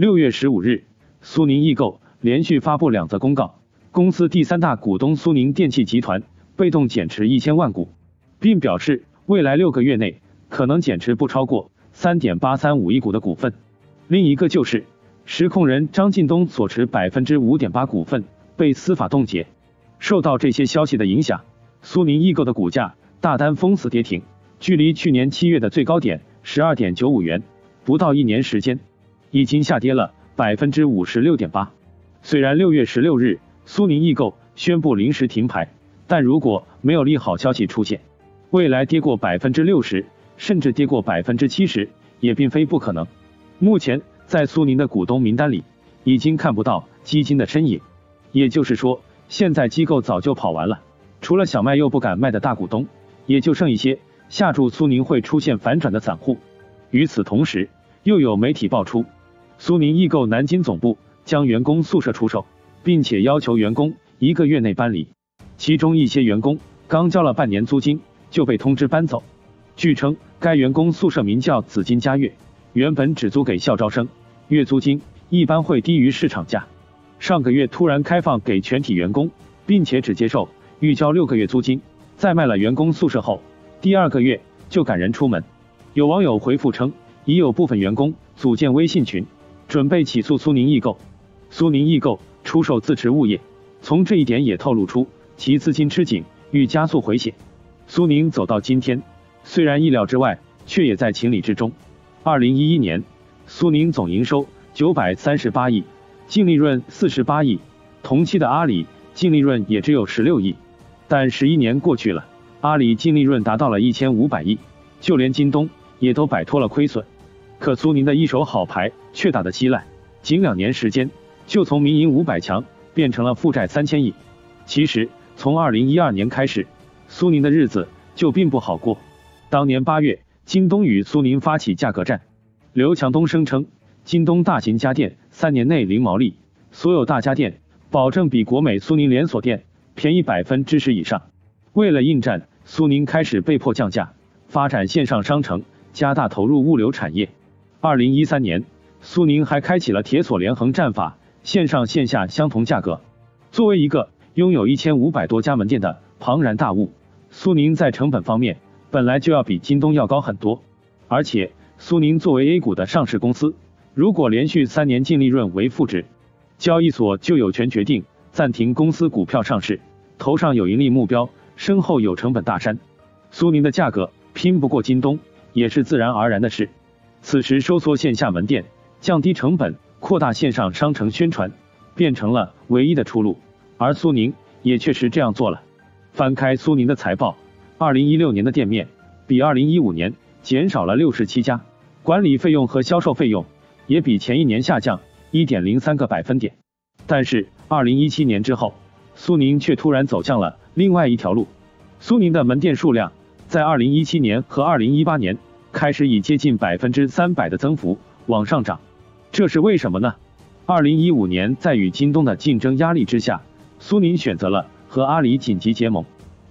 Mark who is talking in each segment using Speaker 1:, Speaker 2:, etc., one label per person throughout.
Speaker 1: 六月十五日，苏宁易购连续发布两则公告，公司第三大股东苏宁电器集团被动减持一千万股，并表示未来六个月内可能减持不超过三点八三五亿股的股份。另一个就是实控人张近东所持百分之五点八股份被司法冻结。受到这些消息的影响，苏宁易购的股价大单封死跌停，距离去年七月的最高点十二点九五元，不到一年时间。已经下跌了百分之五十六点八。虽然六月十六日苏宁易购宣布临时停牌，但如果没有利好消息出现，未来跌过百分之六十，甚至跌过百分之七十，也并非不可能。目前在苏宁的股东名单里，已经看不到基金的身影，也就是说，现在机构早就跑完了。除了想卖又不敢卖的大股东，也就剩一些下注苏宁会出现反转的散户。与此同时，又有媒体爆出。苏宁易购南京总部将员工宿舍出售，并且要求员工一个月内搬离。其中一些员工刚交了半年租金就被通知搬走。据称，该员工宿舍名叫紫金佳悦，原本只租给校招生，月租金一般会低于市场价。上个月突然开放给全体员工，并且只接受预交六个月租金。在卖了员工宿舍后，第二个月就赶人出门。有网友回复称，已有部分员工组建微信群。准备起诉苏宁易购，苏宁易购出售自持物业，从这一点也透露出其资金吃紧，欲加速回血。苏宁走到今天，虽然意料之外，却也在情理之中。二零一一年，苏宁总营收九百三十八亿，净利润四十八亿，同期的阿里净利润也只有十六亿。但十一年过去了，阿里净利润达到了一千五百亿，就连京东也都摆脱了亏损。可苏宁的一手好牌却打得稀烂，仅两年时间就从民营五百强变成了负债三千亿。其实从二零一二年开始，苏宁的日子就并不好过。当年八月，京东与苏宁发起价格战，刘强东声称京东大型家电三年内零毛利，所有大家电保证比国美苏宁连锁店便宜百分之十以上。为了应战，苏宁开始被迫降价，发展线上商城，加大投入物流产业。二零一三年，苏宁还开启了铁锁连横战法，线上线下相同价格。作为一个拥有一千五百多家门店的庞然大物，苏宁在成本方面本来就要比京东要高很多。而且，苏宁作为 A 股的上市公司，如果连续三年净利润为负值，交易所就有权决定暂停公司股票上市。头上有盈利目标，身后有成本大山，苏宁的价格拼不过京东，也是自然而然的事。此时收缩线下门店，降低成本，扩大线上商城宣传，变成了唯一的出路。而苏宁也确实这样做了。翻开苏宁的财报，二零一六年的店面比二零一五年减少了六十七家，管理费用和销售费用也比前一年下降一点零三个百分点。但是二零一七年之后，苏宁却突然走向了另外一条路。苏宁的门店数量在二零一七年和二零一八年。开始以接近百分之三百的增幅往上涨，这是为什么呢？二零一五年在与京东的竞争压力之下，苏宁选择了和阿里紧急结盟。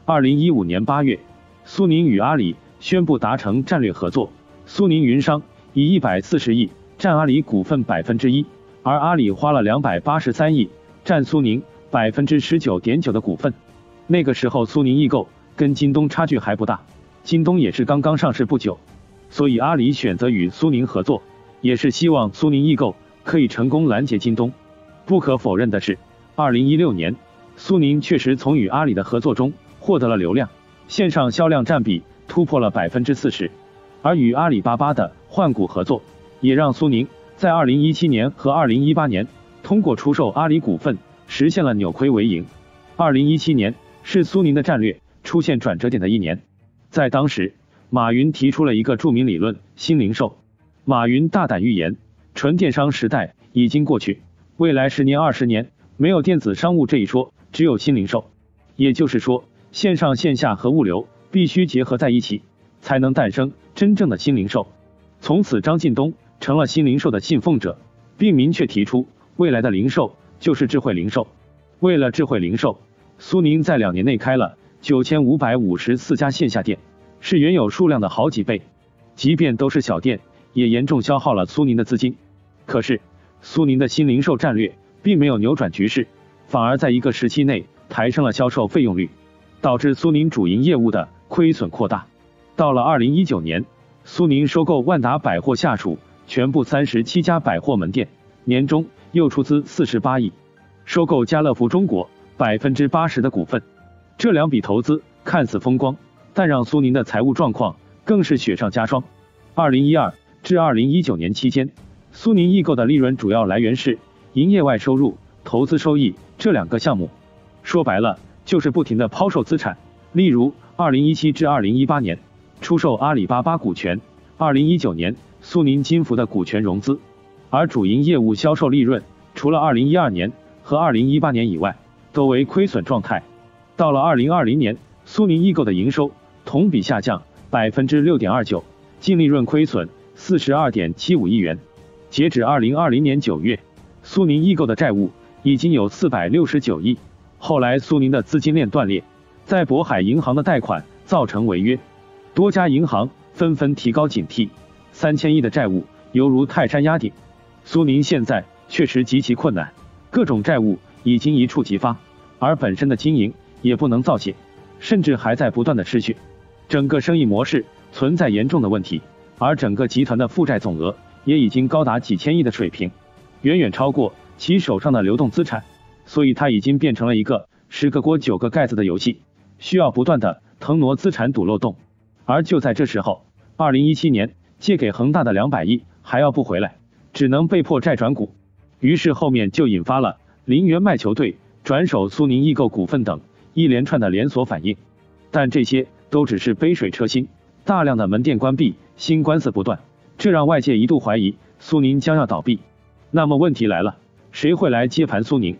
Speaker 1: 二零一五年八月，苏宁与阿里宣布达成战略合作，苏宁云商以一百四十亿占阿里股份百分之一，而阿里花了两百八十三亿占苏宁百分之十九点九的股份。那个时候苏宁易购跟京东差距还不大，京东也是刚刚上市不久。所以阿里选择与苏宁合作，也是希望苏宁易购可以成功拦截京东。不可否认的是，二零一六年，苏宁确实从与阿里的合作中获得了流量，线上销量占比突破了百分之四十。而与阿里巴巴的换股合作，也让苏宁在二零一七年和二零一八年通过出售阿里股份，实现了扭亏为盈。二零一七年是苏宁的战略出现转折点的一年，在当时。马云提出了一个著名理论“新零售”。马云大胆预言，纯电商时代已经过去，未来十年、二十年没有电子商务这一说，只有新零售。也就是说，线上线下和物流必须结合在一起，才能诞生真正的新零售。从此，张近东成了新零售的信奉者，并明确提出，未来的零售就是智慧零售。为了智慧零售，苏宁在两年内开了九千五百五十四家线下店。是原有数量的好几倍，即便都是小店，也严重消耗了苏宁的资金。可是，苏宁的新零售战略并没有扭转局势，反而在一个时期内抬升了销售费用率，导致苏宁主营业务的亏损扩大。到了二零一九年，苏宁收购万达百货下属全部三十七家百货门店，年中又出资四十八亿收购家乐福中国百分之八十的股份。这两笔投资看似风光，但让苏宁的财务状况更是雪上加霜。二零一二至二零一九年期间，苏宁易购的利润主要来源是营业外收入、投资收益这两个项目。说白了，就是不停的抛售资产。例如，二零一七至二零一八年出售阿里巴巴股权，二零一九年苏宁金服的股权融资。而主营业务销售利润，除了二零一二年和二零一八年以外，都为亏损状态。到了二零二零年，苏宁易购的营收同比下降百分之六点二九，净利润亏损四十二点七五亿元。截止二零二零年九月，苏宁易购的债务已经有四百六十九亿。后来苏宁的资金链断裂，在渤海银行的贷款造成违约，多家银行纷纷提高警惕，三千亿的债务犹如泰山压顶。苏宁现在确实极其困难，各种债务已经一触即发，而本身的经营。也不能造血，甚至还在不断的失血，整个生意模式存在严重的问题，而整个集团的负债总额也已经高达几千亿的水平，远远超过其手上的流动资产，所以它已经变成了一个十个锅九个盖子的游戏，需要不断的腾挪资产堵漏洞。而就在这时候，二零一七年借给恒大的两百亿还要不回来，只能被迫债转股，于是后面就引发了林园卖球队、转手苏宁易购股份等。一连串的连锁反应，但这些都只是杯水车薪。大量的门店关闭，新官司不断，这让外界一度怀疑苏宁将要倒闭。那么问题来了，谁会来接盘苏宁？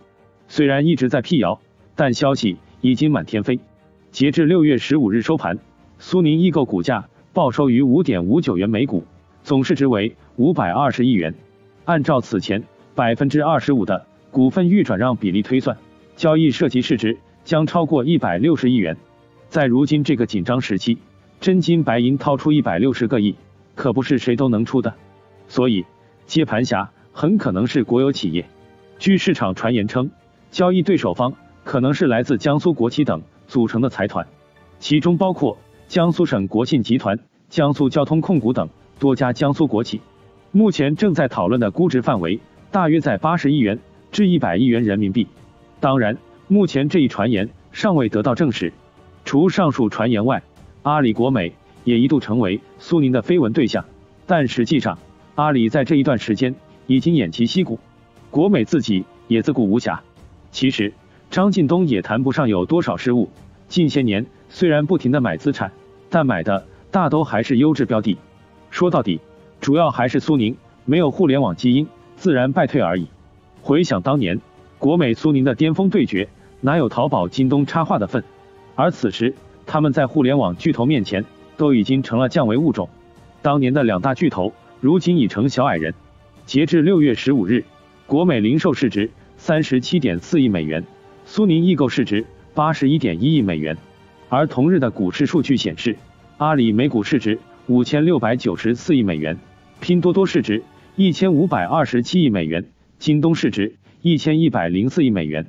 Speaker 1: 虽然一直在辟谣，但消息已经满天飞。截至六月十五日收盘，苏宁易购股价报收于五点五九元每股，总市值为五百二十亿元。按照此前百分之二十五的股份预转让比例推算，交易涉及市值。将超过一百六十亿元，在如今这个紧张时期，真金白银掏出一百六十个亿，可不是谁都能出的。所以，接盘侠很可能是国有企业。据市场传言称，交易对手方可能是来自江苏国企等组成的财团，其中包括江苏省国信集团、江苏交通控股等多家江苏国企。目前正在讨论的估值范围大约在八十亿元至一百亿元人民币。当然。目前这一传言尚未得到证实。除上述传言外，阿里国美也一度成为苏宁的绯闻对象。但实际上，阿里在这一段时间已经偃旗息鼓，国美自己也自顾无暇。其实，张近东也谈不上有多少失误。近些年虽然不停的买资产，但买的大都还是优质标的。说到底，主要还是苏宁没有互联网基因，自然败退而已。回想当年，国美苏宁的巅峰对决。哪有淘宝、京东插话的份？而此时，他们在互联网巨头面前都已经成了降维物种。当年的两大巨头，如今已成小矮人。截至六月十五日，国美零售市值三十七点四亿美元，苏宁易购市值八十一点一亿美元。而同日的股市数据显示，阿里每股市值五千六百九十四亿美元，拼多多市值一千五百二十七亿美元，京东市值一千一百零四亿美元。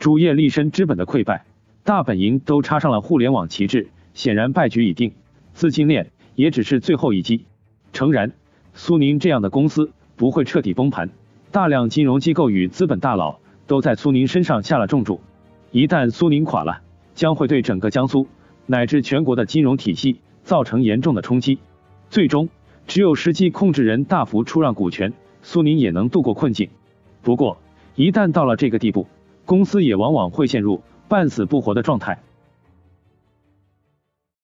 Speaker 1: 主业立身之本的溃败，大本营都插上了互联网旗帜，显然败局已定。资金链也只是最后一击。诚然，苏宁这样的公司不会彻底崩盘，大量金融机构与资本大佬都在苏宁身上下了重注。一旦苏宁垮了，将会对整个江苏乃至全国的金融体系造成严重的冲击。最终，只有实际控制人大幅出让股权，苏宁也能度过困境。不过，一旦到了这个地步，公司也往往会陷入半死不活的状态。